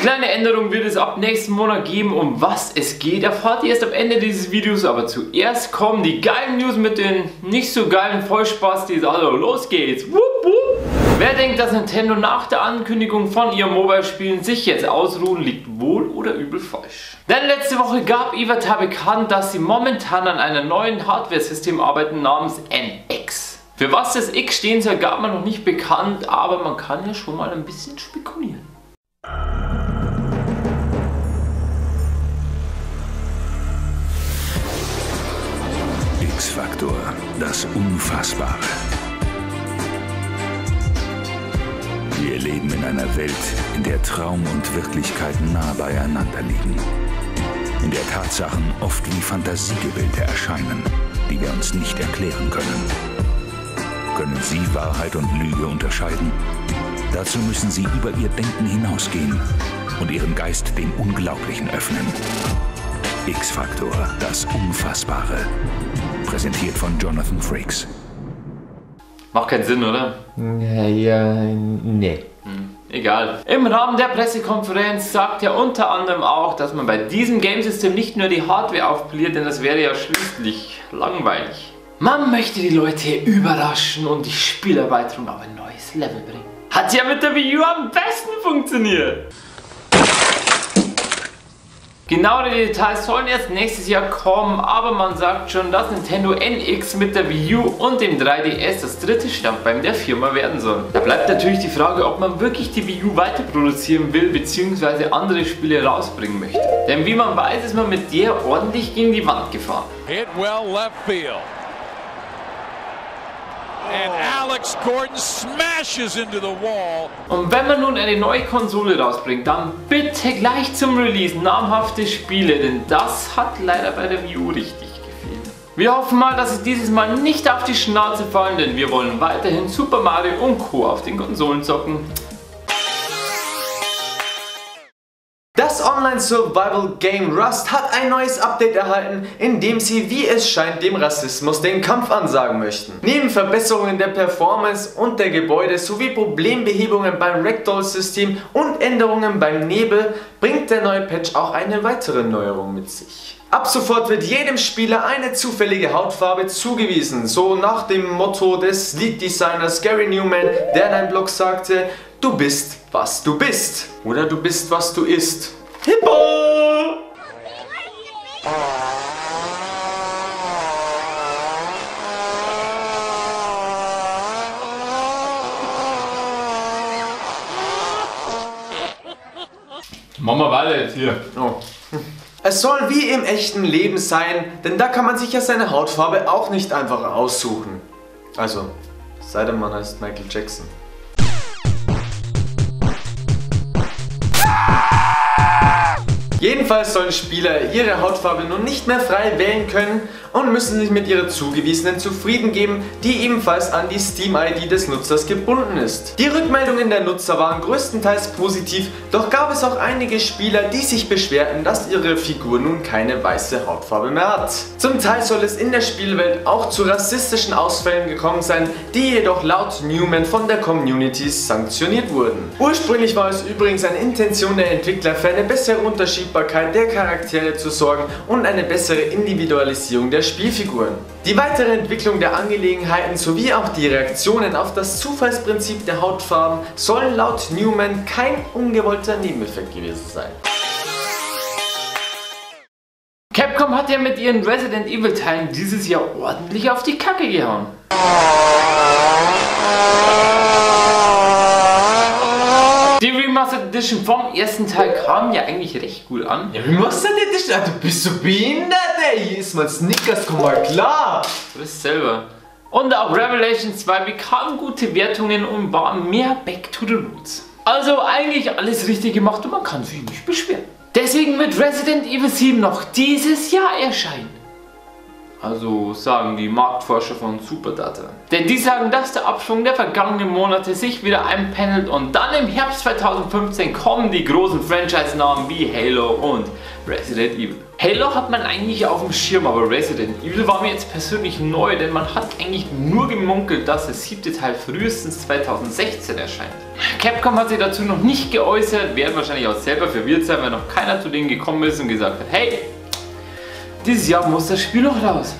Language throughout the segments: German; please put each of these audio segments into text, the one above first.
kleine Änderung wird es ab nächsten Monat geben. Um was es geht, erfahrt ihr erst am Ende dieses Videos. Aber zuerst kommen die geilen News mit den nicht so geilen Vollspaß. Also los geht's. Wupp, wupp. Wer denkt, dass Nintendo nach der Ankündigung von ihren Mobile-Spielen sich jetzt ausruhen, liegt wohl oder übel falsch. Denn letzte Woche gab Iwata bekannt, dass sie momentan an einem neuen Hardware-System arbeiten namens NX. Für was das X stehen soll, gab man noch nicht bekannt, aber man kann ja schon mal ein bisschen spekulieren. X-Faktor, das Unfassbare. Wir leben in einer Welt, in der Traum und Wirklichkeit nah beieinander liegen. In der Tatsachen oft wie Fantasiegebilde erscheinen, die wir uns nicht erklären können. Können Sie Wahrheit und Lüge unterscheiden? Dazu müssen Sie über Ihr Denken hinausgehen und Ihren Geist dem Unglaublichen öffnen. X-Faktor, das Unfassbare. Präsentiert von Jonathan Frakes. Macht keinen Sinn, oder? Ja, ja, nee. Egal. Im Rahmen der Pressekonferenz sagt er unter anderem auch, dass man bei diesem Gamesystem nicht nur die Hardware aufpoliert, denn das wäre ja schließlich langweilig. Man möchte die Leute überraschen und die Spielerweiterung auf ein neues Level bringen. Hat ja mit der Wii U am besten funktioniert. Genauere Details sollen erst nächstes Jahr kommen, aber man sagt schon, dass Nintendo NX mit der Wii U und dem 3DS das dritte Standbein der Firma werden soll. Da bleibt natürlich die Frage, ob man wirklich die Wii U weiter produzieren will bzw. andere Spiele rausbringen möchte. Denn wie man weiß, ist man mit der ordentlich gegen die Wand gefahren. Hit well left field. And Alex Gordon smashes into the wall. Und wenn man nun eine neue Konsole rausbringt, dann bitte gleich zum Release namhafte Spiele, denn das hat leider bei der Wii U richtig gefehlt. Wir hoffen mal, dass sie dieses Mal nicht auf die Schnauze fallen, denn wir wollen weiterhin Super Mario und Co. auf den Konsolen zocken. Online-Survival-Game Rust hat ein neues Update erhalten, in dem sie, wie es scheint, dem Rassismus den Kampf ansagen möchten. Neben Verbesserungen der Performance und der Gebäude sowie Problembehebungen beim Ragdoll-System und Änderungen beim Nebel bringt der neue Patch auch eine weitere Neuerung mit sich. Ab sofort wird jedem Spieler eine zufällige Hautfarbe zugewiesen, so nach dem Motto des Lead-Designers Gary Newman, der in einem Blog sagte, du bist, was du bist. Oder du bist, was du isst. Hippo! Wir weiter jetzt hier. Oh. Es soll wie im echten Leben sein, denn da kann man sich ja seine Hautfarbe auch nicht einfach aussuchen. Also, sei denn man heißt Michael Jackson. Jedenfalls sollen Spieler ihre Hautfarbe nun nicht mehr frei wählen können und müssen sich mit ihrer zugewiesenen zufrieden geben, die ebenfalls an die Steam-ID des Nutzers gebunden ist. Die Rückmeldungen der Nutzer waren größtenteils positiv, doch gab es auch einige Spieler, die sich beschwerten, dass ihre Figur nun keine weiße Hautfarbe mehr hat. Zum Teil soll es in der Spielwelt auch zu rassistischen Ausfällen gekommen sein, die jedoch laut Newman von der Community sanktioniert wurden. Ursprünglich war es übrigens eine Intention der Entwickler für eine bessere Unterschiedbarkeit der Charaktere zu sorgen und eine bessere Individualisierung der Spielfiguren. Die weitere Entwicklung der Angelegenheiten sowie auch die Reaktionen auf das Zufallsprinzip der Hautfarben sollen laut Newman kein ungewollter Nebeneffekt gewesen sein. Capcom hat ja mit ihren Resident Evil Teilen dieses Jahr ordentlich auf die Kacke gehauen. Die Remastered Edition vom ersten Teil kam ja eigentlich recht gut an. Ja, wie machst du denn das? Du bist so behindert, ey. Hier ist mein Snickers, komm mal klar. Du bist selber. Und auch Revelation 2 bekam gute Wertungen und war mehr Back to the Roots. Also eigentlich alles richtig gemacht und man kann sich nicht beschweren. Deswegen wird Resident Evil 7 noch dieses Jahr erscheinen. Also sagen die Marktforscher von Superdata. Denn die sagen, dass der Abschwung der vergangenen Monate sich wieder einpendelt und dann im Herbst 2015 kommen die großen Franchise-Namen wie Halo und Resident Evil. Halo hat man eigentlich auf dem Schirm, aber Resident Evil war mir jetzt persönlich neu, denn man hat eigentlich nur gemunkelt, dass das siebte Teil frühestens 2016 erscheint. Capcom hat sich dazu noch nicht geäußert, werden wahrscheinlich auch selber verwirrt sein, weil noch keiner zu denen gekommen ist und gesagt hat, hey, dieses Jahr muss das Spiel noch raus.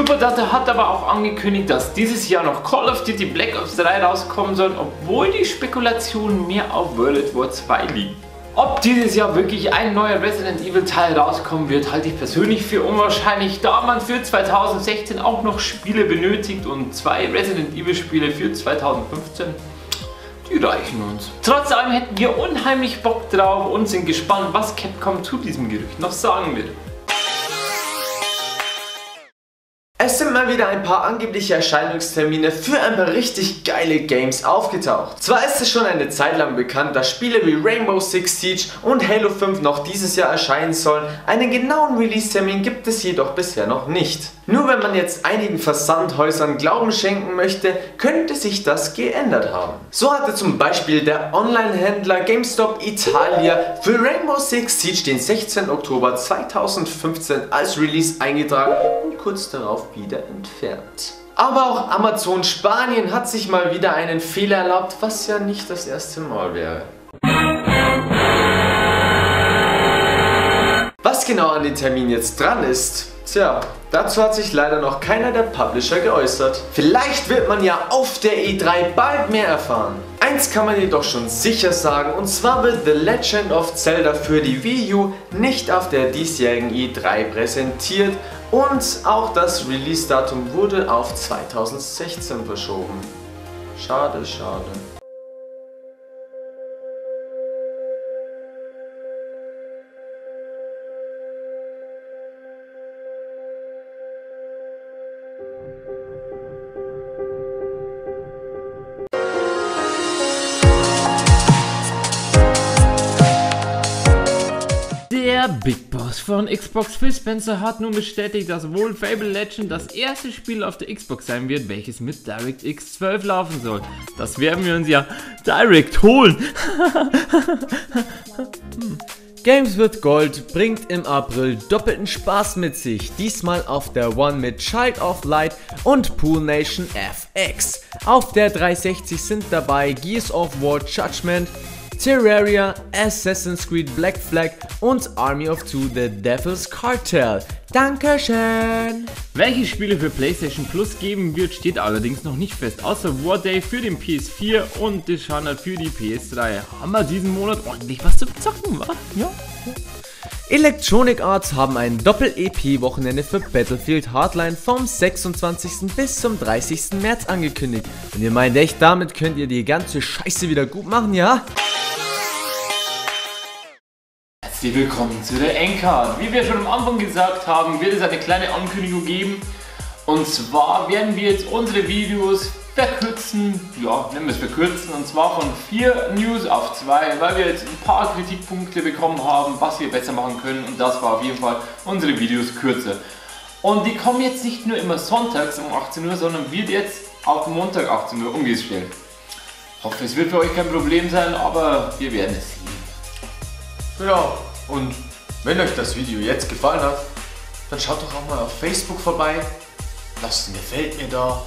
Superdata hat aber auch angekündigt, dass dieses Jahr noch Call of Duty Black Ops 3 rauskommen soll, obwohl die Spekulationen mehr auf World War 2 liegen. Ob dieses Jahr wirklich ein neuer Resident Evil Teil rauskommen wird, halte ich persönlich für unwahrscheinlich, da man für 2016 auch noch Spiele benötigt und zwei Resident Evil Spiele für 2015 die reichen uns. Trotz allem hätten wir unheimlich Bock drauf und sind gespannt, was Capcom zu diesem Gerücht noch sagen wird. Wieder ein paar angebliche Erscheinungstermine für ein paar richtig geile Games aufgetaucht. Zwar ist es schon eine Zeit lang bekannt, dass Spiele wie Rainbow Six Siege und Halo 5 noch dieses Jahr erscheinen sollen, einen genauen Release-Termin gibt es jedoch bisher noch nicht. Nur wenn man jetzt einigen Versandhäusern Glauben schenken möchte, könnte sich das geändert haben. So hatte zum Beispiel der Online-Händler GameStop Italia für Rainbow Six Siege den 16. Oktober 2015 als Release eingetragen kurz darauf wieder entfernt. Aber auch Amazon Spanien hat sich mal wieder einen Fehler erlaubt, was ja nicht das erste Mal wäre. Was genau an den Termin jetzt dran ist, Tja, dazu hat sich leider noch keiner der Publisher geäußert. Vielleicht wird man ja auf der E3 bald mehr erfahren. Eins kann man jedoch schon sicher sagen und zwar wird The Legend of Zelda für die Wii U nicht auf der diesjährigen E3 präsentiert und auch das Release-Datum wurde auf 2016 verschoben. Schade, schade. Der Big Boss von Xbox Phil Spencer hat nun bestätigt, dass wohl Fable Legend das erste Spiel auf der Xbox sein wird, welches mit DirectX 12 laufen soll. Das werden wir uns ja direkt holen. Games with Gold bringt im April doppelten Spaß mit sich, diesmal auf der One mit Child of Light und Pool Nation FX. Auf der 360 sind dabei Gears of War Judgment, Terraria, Assassin's Creed Black Flag und Army of Two The Devil's Cartel. Dankeschön! Welche Spiele für PlayStation Plus geben wird, steht allerdings noch nicht fest, außer War Day für den PS4 und Dishonored für die PS3. Haben wir diesen Monat ordentlich was zu zocken, wa? Ja. Electronic Arts haben ein Doppel-EP-Wochenende für Battlefield Hardline vom 26. bis zum 30. März angekündigt. Und ihr meint echt, damit könnt ihr die ganze Scheiße wieder gut machen, ja? Herzlich willkommen zu der Endcard. Wie wir schon am Anfang gesagt haben, wird es eine kleine Ankündigung geben. Und zwar werden wir jetzt unsere Videos verkürzen, ja, nennen wir es verkürzen, und zwar von vier News auf zwei, weil wir jetzt ein paar Kritikpunkte bekommen haben, was wir besser machen können und das war auf jeden Fall unsere Videos kürzer. Und die kommen jetzt nicht nur immer sonntags um 18 Uhr, sondern wird jetzt auch Montag 18 Uhr umgestellt. Hoffe, es wird für euch kein Problem sein, aber wir werden es sehen. Genau. Und wenn euch das Video jetzt gefallen hat, dann schaut doch auch mal auf Facebook vorbei, lasst ein Gefällt mir da,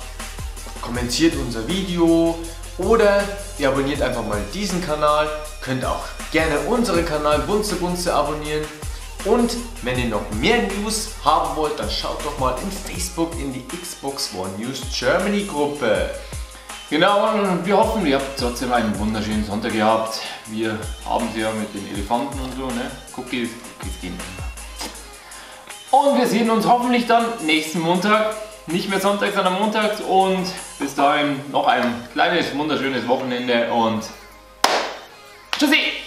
kommentiert unser Video. Oder ihr abonniert einfach mal diesen Kanal, könnt auch gerne unseren Kanal Bunze Bunze abonnieren. Und wenn ihr noch mehr News haben wollt, dann schaut doch mal in Facebook in die Xbox One News Germany Gruppe. Genau, und wir hoffen, ihr habt trotzdem einen wunderschönen Sonntag gehabt. Wir haben sie ja mit den Elefanten und so, ne? Cookies, Cookies gehen. Und wir sehen uns hoffentlich dann nächsten Montag. Nicht mehr Sonntag, sondern montags. Und bis dahin noch ein kleines, wunderschönes Wochenende und Tschüssi!